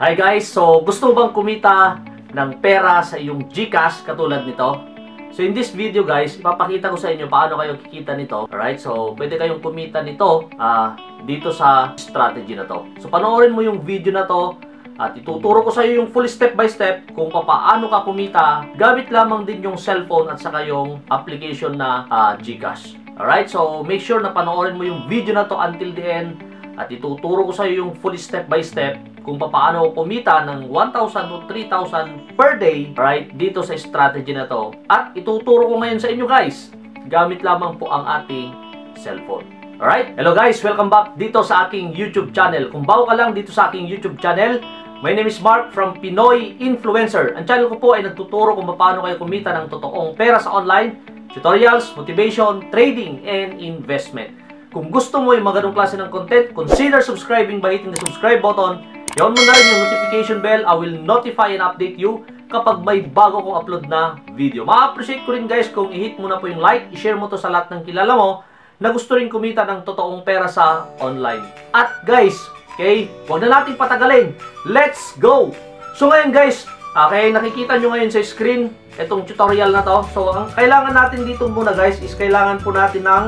Hi guys, so gusto bang kumita ng pera sa iyong GCash katulad nito? So in this video guys, ipapakita ko sa inyo paano kayo kikita nito. Alright, so pwede kayong kumita nito uh, dito sa strategy na to. So panoorin mo yung video na to at ituturo ko sa iyo yung full step by step kung paano ka kumita gamit lamang din yung cellphone at saka yung application na uh, GCash. Alright, so make sure na panoorin mo yung video na to until the end at ituturo ko sa iyo yung full step by step kung paano kumita ng 1,000 to 3,000 per day right dito sa strategy na to. At ituturo ko ngayon sa inyo guys gamit lamang po ang ating cellphone. Alright? Hello guys welcome back dito sa aking youtube channel. Kung bago ka lang dito sa aking youtube channel my name is Mark from Pinoy Influencer. Ang channel ko po ay nagtuturo kung paano kayo kumita ng totoong pera sa online tutorials, motivation, trading, and investment kung gusto mo yung mga ganong klase ng content, consider subscribing by hitting the subscribe button i-on mo na rin yung notification bell. I will notify and update you kapag may bago kong upload na video. Ma-appreciate ko rin guys kung i-hit mo na po yung like, i-share mo to sa lahat ng kilala mo na gusto rin kumita ng totoong pera sa online. At guys, okay, huwag na natin patagalin. Let's go! So ngayon guys, okay, nakikita nyo ngayon sa screen itong tutorial na to. So ang kailangan natin dito muna guys is kailangan po natin ng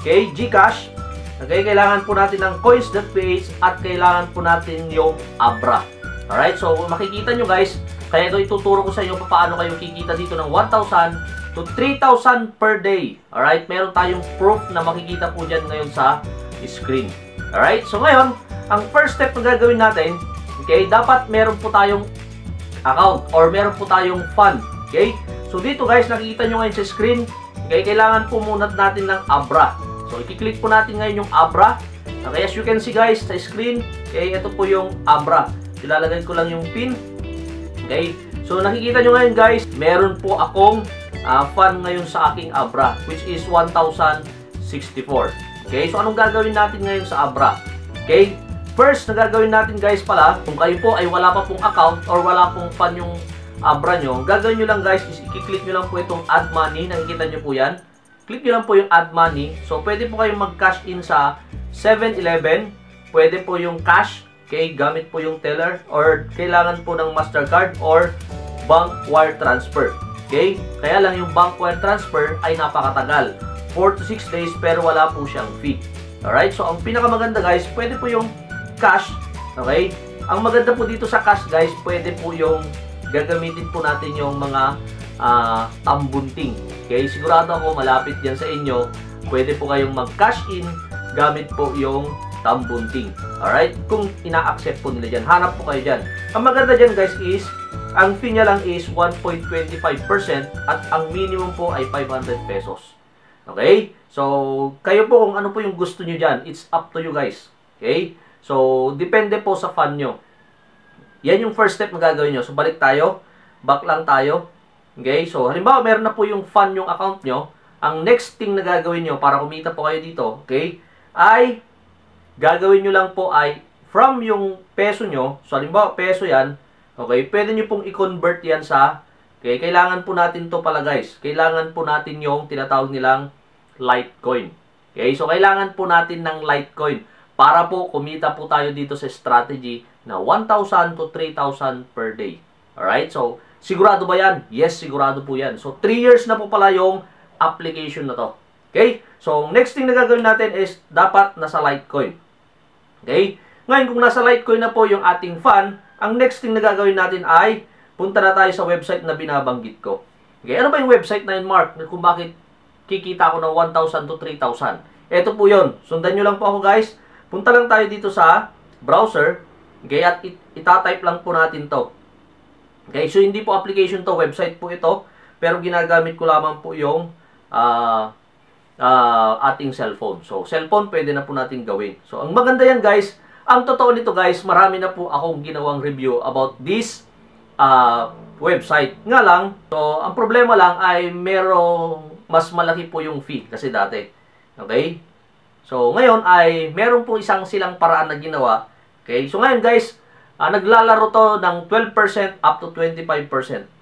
okay, Gcash Okay, kailangan po natin ng coins.ph at kailangan po natin yung Abra. Alright, so makikita nyo guys, kaya ito ituturo ko sa inyo paano kayo kikita dito ng 1,000 to 3,000 per day. Alright, meron tayong proof na makikita po dyan ngayon sa screen. Alright, so ngayon, ang first step na gagawin natin, okay, dapat meron po tayong account or meron po tayong fund. Okay, so dito guys, nakikita nyo ngayon sa screen, okay, kailangan po muna natin ng Abra. So, i-click po natin ngayon yung Abra. Okay, as you can see guys, sa screen, okay, ito po yung Abra. Ilalagay ko lang yung pin. Okay, so nakikita nyo ngayon guys, meron po akong uh, fund ngayon sa aking Abra, which is 1,064. Okay, so anong gagawin natin ngayon sa Abra? Okay, first na gagawin natin guys pala, kung kayo po ay wala pa pong account or wala pong fund yung Abra nyo, gagawin nyo lang guys is i-click nyo lang po itong add money, nakikita nyo po yan click nyo lang po yung add money. So, pwede po kayong mag-cash in sa 7-Eleven. Pwede po yung cash, okay, gamit po yung teller or kailangan po ng Mastercard or bank wire transfer. Okay? Kaya lang yung bank wire transfer ay napakatagal. 4 to 6 days pero wala po siyang fee. Alright? So, ang pinakamaganda guys, pwede po yung cash. Okay? Ang maganda po dito sa cash guys, pwede po yung gagamitin po natin yung mga uh, tambunting. Okay, sigurado ako malapit yan sa inyo. Pwede po kayong mag-cash in gamit po yung tambunting. Alright? Kung ina-accept po nila dyan. Hanap po kayo dyan. Ang maganda dyan guys is, ang fee niya lang is 1.25% at ang minimum po ay 500 pesos. Okay? So, kayo po kung ano po yung gusto nyo dyan. It's up to you guys. Okay? So, depende po sa fund nyo. Yan yung first step na gagawin nyo. So, balik tayo. Back lang tayo. Okay? So, halimbawa, meron na po yung fund yung account nyo. Ang next thing na gagawin nyo para kumita po kayo dito, okay, ay gagawin nyo lang po ay from yung peso nyo, so halimbawa, peso yan, okay, pwede nyo pong i-convert yan sa, okay, kailangan po natin to pala guys. Kailangan po natin yung tinatawag nilang Litecoin. Okay, so kailangan po natin ng Litecoin para po kumita po tayo dito sa strategy na 1,000 to 3,000 per day. Alright, so Sigurado ba yan? Yes, sigurado po yan. So, 3 years na po pala yung application na to. Okay? So, next thing na gagawin natin is dapat nasa Litecoin. Okay? Ngayon, kung nasa Litecoin na po yung ating fund, ang next thing na gagawin natin ay punta na tayo sa website na binabanggit ko. Okay? Ano ba yung website na yun, Mark? Kung bakit kikita ako ng 1,000 to 3,000. Ito po yon. Sundan nyo lang po ako, guys. Punta lang tayo dito sa browser. Okay? At it itatype lang po natin to. Okay, so hindi po application to, website po ito. Pero ginagamit ko lamang po yung uh, uh, ating cellphone. So, cellphone pwede na po natin gawin. So, ang maganda yan guys, ang totoo nito guys, marami na po akong ginawang review about this uh, website. Nga lang, so, ang problema lang ay merong mas malaki po yung fee kasi dati. Okay? So, ngayon ay meron po isang silang paraan na ginawa. Okay? So, ngayon guys, uh, naglalaro to ng 12% up to 25%.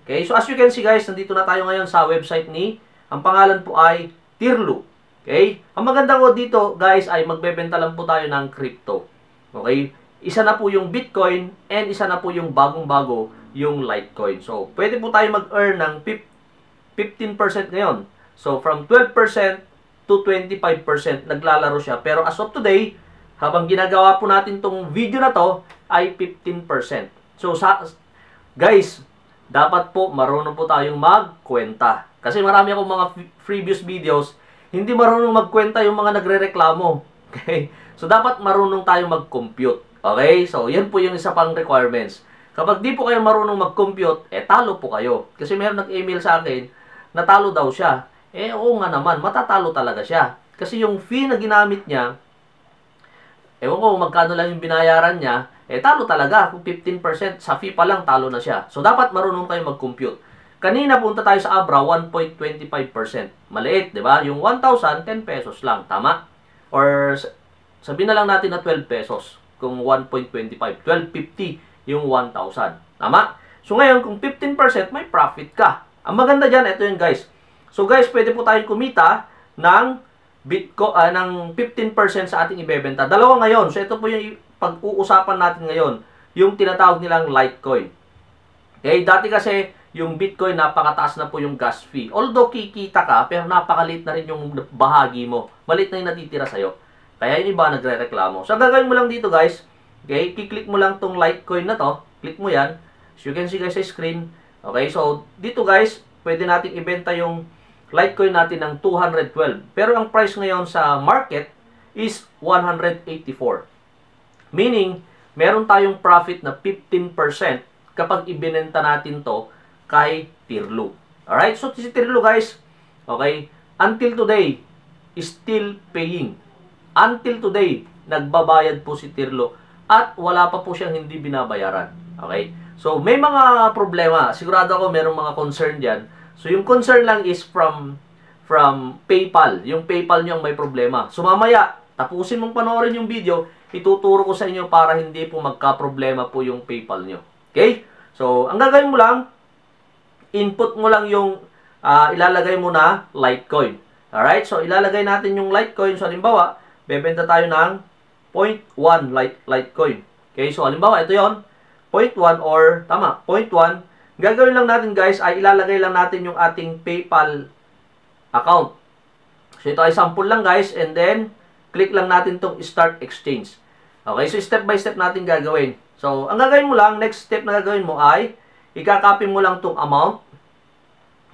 Okay? So as you can see guys, nandito na tayo ngayon sa website ni, ang pangalan po ay Tirlu. Okay? Ang maganda ko dito guys ay magbebenta lang po tayo ng crypto. Okay? isa na po yung Bitcoin and isa na po yung bagong-bago yung Litecoin. So, pwede po tayo mag-earn ng 15% ngayon. So, from 12% to 25% naglalaro siya. Pero as of today, habang ginagawa po natin tong video na to, ay 15%. So, sa, guys, dapat po marunong po tayong magkwenta. Kasi marami akong mga previous videos, hindi marunong magkwenta yung mga nagre-reklamo. Okay? So, dapat marunong tayong mag-compute. Okay? So, yan po yung isa pang requirements. Kapag di po kayo marunong mag-compute, eh, talo po kayo. Kasi meron nag-email sa akin, natalo daw siya. Eh, oo nga naman, matatalo talaga siya. Kasi yung fee na ginamit niya, ewan ko magkano lang yung binayaran niya, eh talo talaga. Kung 15% sa fee pa lang, talo na siya. So, dapat marunong kayo mag-compute. Kanina punta tayo sa Abra, 1.25%. Maliit, di ba? Yung 1,000, 10 pesos lang. Tama? Or sabihin na lang natin na 12 pesos kung 1.25. 12.50 yung 1,000. Tama? So ngayon, kung 15%, may profit ka. Ang maganda dyan, ito yung guys. So guys, pwede po tayong kumita ng Bitcoin, uh, ng 15% sa ating ibebenta. Dalawa ngayon. So ito po yung pag-uusapan natin ngayon. Yung tinatawag nilang Litecoin. Okay, dati kasi yung Bitcoin, napakataas na po yung gas fee. Although kikita ka, pero napakalit na rin yung bahagi mo. Malit na yung natitira sa'yo. Kaya yung iba nagre-reklamo. So, gagawin mo lang dito guys, okay, kiklik mo lang tong Litecoin na to. Click mo yan. As you can see guys sa screen. Okay, so dito guys, pwede nating ibenta yung Litecoin natin ng 212. Pero ang price ngayon sa market is 184. Meaning, meron tayong profit na 15% kapag ibinenta natin to kay Tirlo. Alright? So, si Tirlo guys, okay, until today, still paying. Until today, nagbabayad po si Tirlo at wala pa po siyang hindi binabayaran. Okay? So, may mga problema. Sigurado ako merong mga concern diyan. So, yung concern lang is from from PayPal. Yung PayPal niyo ang may problema. So, mamaya, tapusin mong panoorin yung video, ituturo ko sa inyo para hindi po magka-problema po yung PayPal niyo. Okay? So, ang gagawin mo lang, input mo lang yung uh, ilalagay mo na Litecoin. Alright? So, ilalagay natin yung Litecoin. So, halimbawa, bebenta tayo ng 0.1 Lite, Litecoin. Okay? So, halimbawa, ito yon 0.1 or, tama, 0.1. Gagawin lang natin guys, ay ilalagay lang natin yung ating PayPal account. So, ito ay sample lang guys. And then, click lang natin tong Start Exchange. Okay? So, step by step natin gagawin. So, ang gagawin mo lang, next step na gagawin mo ay, Ikakopy mo lang tong amount.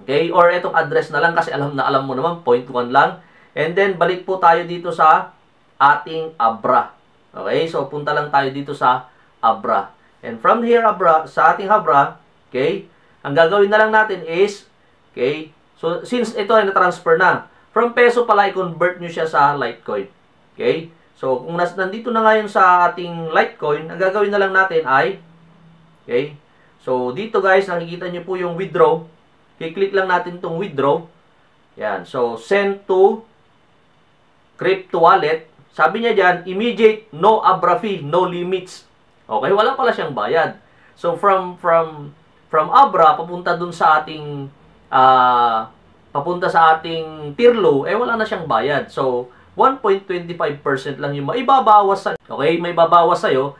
Okay? Or itong address na lang kasi alam na alam mo naman, 0.1 lang. And then, balik po tayo dito sa ating Abra. Okay? So, punta lang tayo dito sa Abra. And from here, Abra, sa ating Abra, okay, ang gagawin na lang natin is, okay, so, since ito ay na-transfer na, from peso pala, i-convert nyo siya sa Litecoin. Okay? So, kung nas nandito na ngayon sa ating Litecoin, ang gagawin na lang natin ay, okay, So, dito guys, nakikita nyo po yung withdraw. I-click lang natin itong withdraw. Yan. So, send to crypto wallet. Sabi niya dyan, immediate, no abra fee, no limits. Okay, wala pala siyang bayad. So, from, from, from abra, papunta dun sa ating, uh, papunta sa ating tirlo, eh wala na siyang bayad. So, 1.25% lang yung maibabawas sa, okay, may babawas sa'yo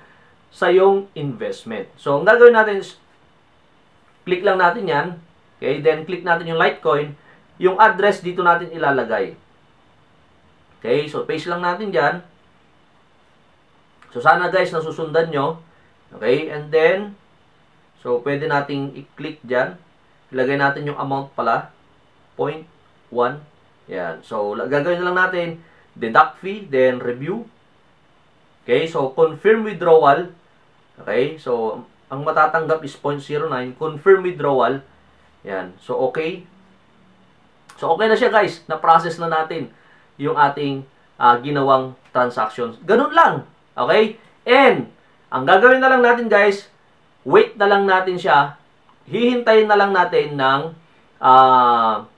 sa yung investment. So, ang gagawin natin is, Click lang natin yan. Okay, then click natin yung Litecoin. Yung address dito natin ilalagay. Okay, so paste lang natin dyan. So sana guys nasusundan nyo. Okay, and then, so pwede nating i-click dyan. Ilagay natin yung amount pala. 0.1. Yan. So gagawin na lang natin deduct fee, then review. Okay, so confirm withdrawal. Okay, so ang matatanggap is 0.09, confirm withdrawal. Yan. So, okay. So, okay na siya guys. Na-process na natin yung ating uh, ginawang transactions. Ganun lang. Okay? And, ang gagawin na lang natin guys, wait na lang natin siya. Hihintayin na lang natin ng uh, ah,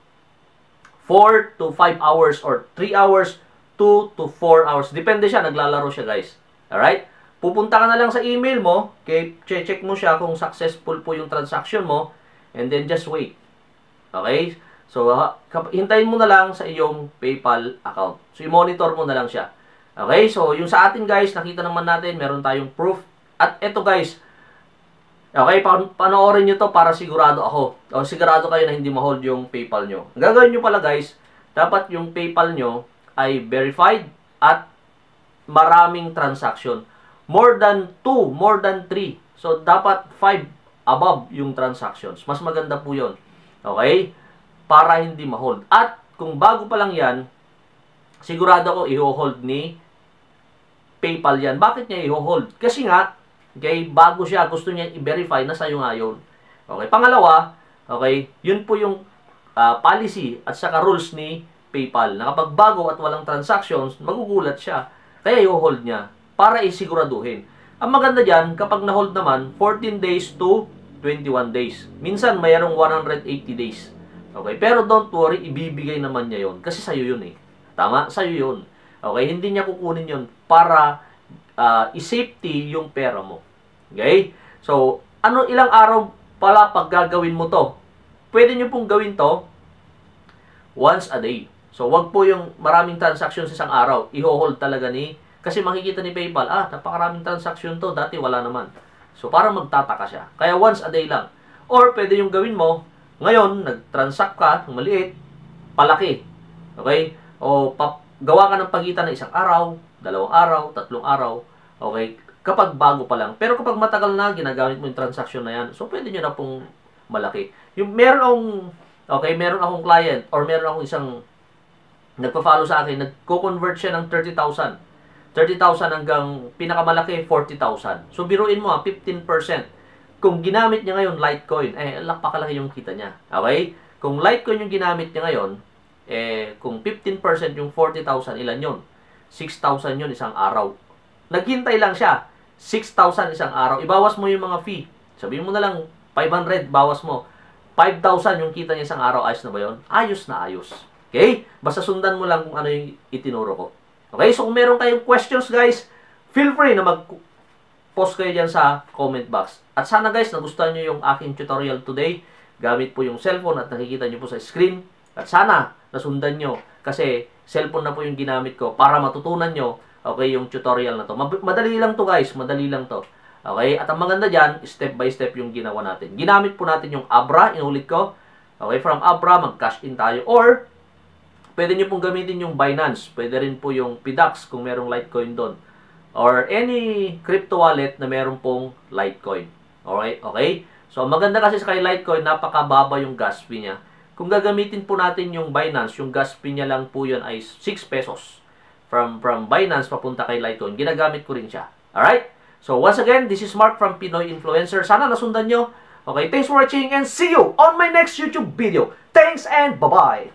4 to 5 hours or 3 hours, 2 to 4 hours. Depende siya. Naglalaro siya guys. Alright? Pupunta ka na lang sa email mo, okay, check mo siya kung successful po yung transaction mo, and then just wait. Okay? So, hintayin mo na lang sa iyong PayPal account. So, i-monitor mo na lang siya. Okay, so yung sa atin guys, nakita naman natin, meron tayong proof. At eto guys, okay, pan panoorin nyo to para sigurado ako. O sigurado kayo na hindi ma-hold yung PayPal nyo. Gagawin nyo pala guys, dapat yung PayPal nyo ay verified at maraming transaction. More than 2, more than 3. So, dapat 5 above yung transactions. Mas maganda po yon Okay? Para hindi ma-hold. At kung bago pa lang yan, sigurado ko i-hold ni PayPal yan. Bakit niya i-hold? Kasi nga, okay, bago siya, gusto niya i-verify na sa'yo nga yun. Okay, pangalawa, okay, yun po yung uh, policy at saka rules ni PayPal. Na kapag bago at walang transactions, magugulat siya. Kaya i-hold niya para isiguraduhin. Ang maganda dyan, kapag na-hold naman, 14 days to 21 days. Minsan, mayroong 180 days. Okay? Pero don't worry, ibibigay naman niya yon Kasi sa'yo yun eh. Tama? Sa'yo yun. Okay? Hindi niya kukunin yon para uh, i-safety yung pera mo. Okay? So, ano ilang araw pala pag gagawin mo to? Pwede nyo pong gawin to once a day. So, wag po yung maraming transactions sa isang araw. I-hold talaga ni kasi makikita ni PayPal, ah, napakaraming transaction to, dati wala naman. So, parang magtataka siya. Kaya once a day lang. Or, pwede yung gawin mo, ngayon, nag-transact ka, maliit, palaki. Okay? O, pap gawa ka ng pagitan ng isang araw, dalawang araw, tatlong araw, okay, kapag bago pa lang. Pero kapag matagal na, ginagamit mo yung transaction na yan, so pwede nyo na pong malaki. Yung meron akong, okay, meron akong client, or meron akong isang nagpa-follow sa akin, nagko-convert siya ng 30,000. 30,000 hanggang pinakamalaki, 40,000. So, biruin mo ha, 15%. Kung ginamit niya ngayon Litecoin, eh, lapakalaki yung kita niya. Okay? Kung Litecoin yung ginamit niya ngayon, eh, kung 15% yung 40,000, ilan yun? 6,000 yun isang araw. Naghintay lang siya. 6,000 isang araw. Ibawas mo yung mga fee. Sabihin mo na lang, 500, bawas mo. 5,000 yung kita niya isang araw. Ayos na ba yun? Ayos na ayos. Okay? Basta sundan mo lang kung ano yung itinuro ko. Okay? So, kung meron kayong questions, guys, feel free na mag-post kayo dyan sa comment box. At sana, guys, nagustuhan nyo yung aking tutorial today. Gamit po yung cellphone at nakikita nyo po sa screen. At sana, nasundan nyo. Kasi cellphone na po yung ginamit ko para matutunan nyo okay, yung tutorial na to. Madali lang to guys, madali lang to. Okay, at ang maganda dyan, step by step yung ginawa natin. Ginamit po natin yung Abra, inulit ko. Okay, from Abra, mag-cash in tayo. Or, pwede nyo pong gamitin yung Binance. Pwede rin po yung PDAX kung merong Litecoin doon. Or any crypto wallet na meron pong Litecoin. Alright, okay? So, maganda kasi sa kay Litecoin, napakababa yung gas fee niya. Kung gagamitin po natin yung Binance, yung gas fee niya lang po yun ay 6 pesos. From, from Binance papunta kay Litecoin. Ginagamit ko rin siya. Alright? So once again, this is Mark from Pinoy Influencer. Sana nasundan nyo. Okay, thanks for watching and see you on my next YouTube video. Thanks and bye-bye!